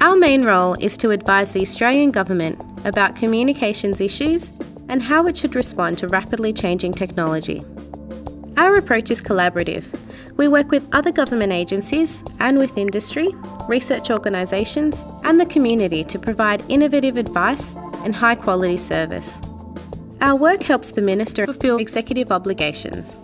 Our main role is to advise the Australian Government about communications issues and how it should respond to rapidly changing technology. Our approach is collaborative. We work with other government agencies and with industry, research organisations, and the community to provide innovative advice and high quality service. Our work helps the Minister fulfil executive obligations